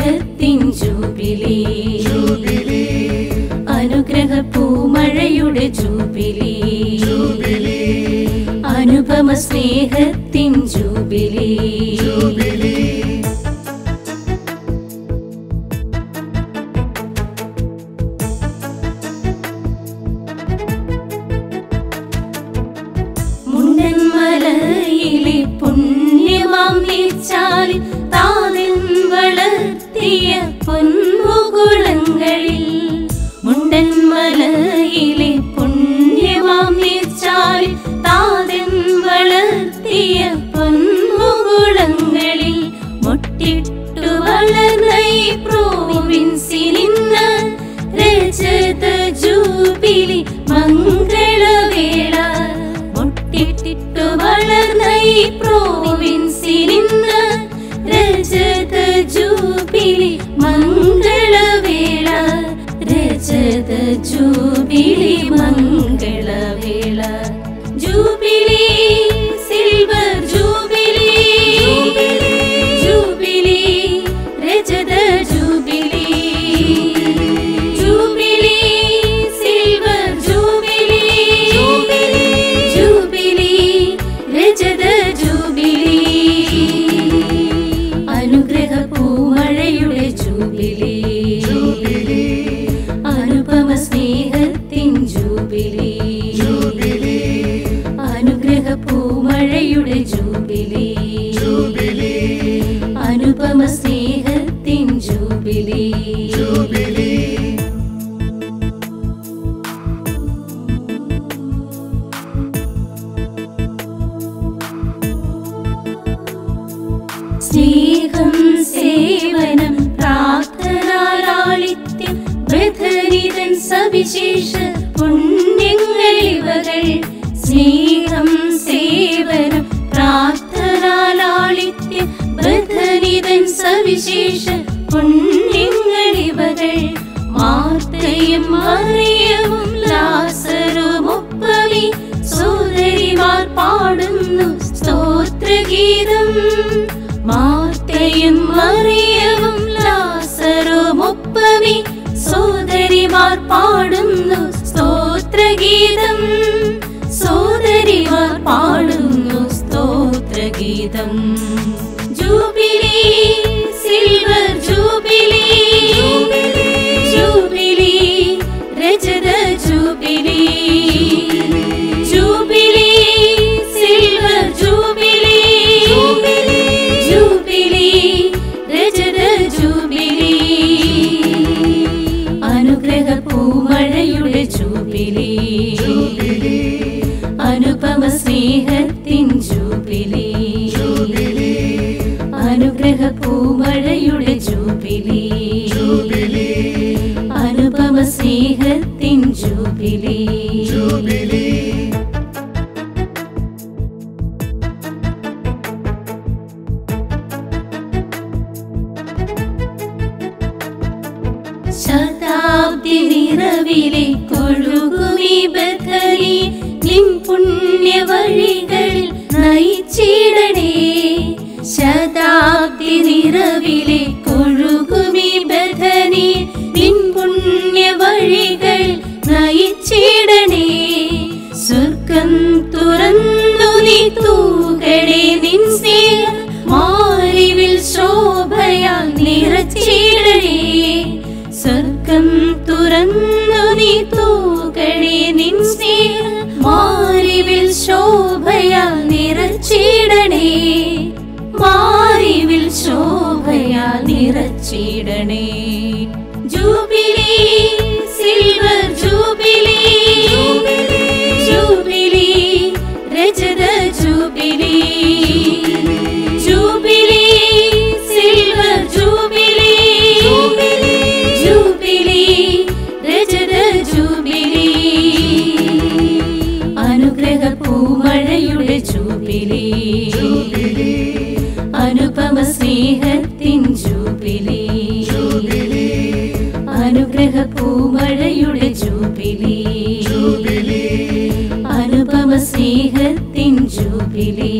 സ്നേഹത്തിൻ ജൂബിലി അനുഗ്രഹ പൂമഴയുടെ ജൂബിലി അനുപമ സ്നേഹത്തിൻ ജൂബിലി മുണ്ടൻമലയിലെ പുണ്യമാം നീച്ചാലി താതൻ പൊന്മുകുളങ്ങളിൽ മുണ്ടൻമലയിലെ പുണ്യമാം നീച്ചാലിൽ താതൻ വളർത്തിയ പൊന്മുകുളങ്ങളിൽ മുട്ടിട്ടു വളർന്ന ഈ പ്രോവിൻസിൽ ഇന്ന് രജത ജൂബിലി മംഗളവേള മുട്ടിട്ടിട്ടു വളർന്ന ഈ രജത ബൃഹരിതൻ സവിശേഷ പുണ്യങ്ങളിവകൾ. സ്നേഹം സേവനം പ്രാർത്ഥനാലാളിത്യ ബൃഹരിതൻ സവിശേഷ പുണ്യങ്ങളിവകൾ. മാർത്തയും മറിയവും ലാസറും ഒപ്പമി സോദരിമാർ പാടുന്നു സ്തോത്രഗീതം. മാർത്തയും മറിയവും ലാസറും സോദരിമാർ പാടുന്നു സ്തോത്രഗീതം. സഹോദരിമാർ പാടുന്നു സ്തോത്രഗീതം. ജൂബിലി അനുഗ്രഹ പൂമഴയുടെ ജൂബിലി ജൂബിലി അനുപമ സ്നേഹത്തിൻ ജൂബിലി ജൂബിലി ശതാബ്ദി നിറവിലെ കൊഴുകുമി Badri നിറച്ചിടണേ jubilee silver jubilee jubilee പൂമഴയുടെ jubilee. അനുപമ സ്നേഹത്തിൻ ജൂബിലി.